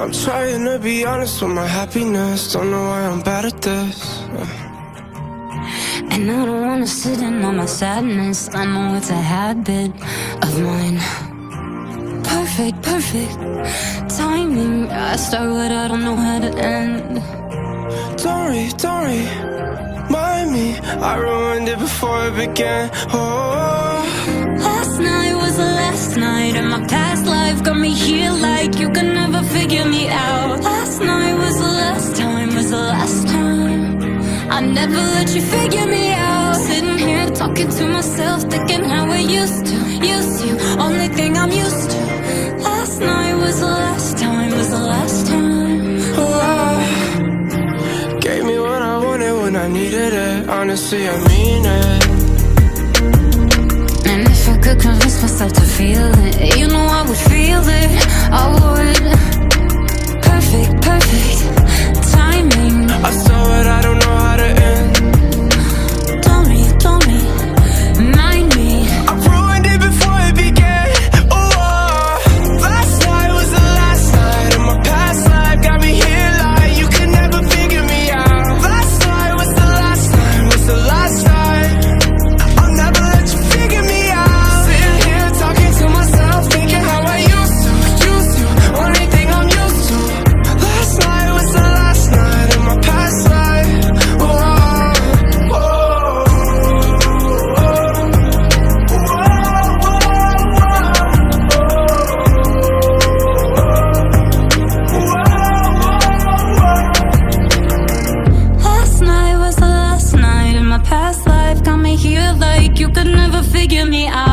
I'm trying to be honest with my happiness. Don't know why I'm bad at this. And I don't wanna sit in on my sadness. I know it's a habit of mine. Perfect, perfect timing. I start what I don't know how to end. Don't worry, don't worry. Mind me, I ruined it before it began. Oh, Last night was the last night, and my past I never let you figure me out. Sitting here talking to myself, thinking how I used to, used to. Only thing I'm used to. Last night was the last time, was the last time. oh, gave me what I wanted when I needed it. Honestly, I mean it. And if I could convince myself to Figure me out.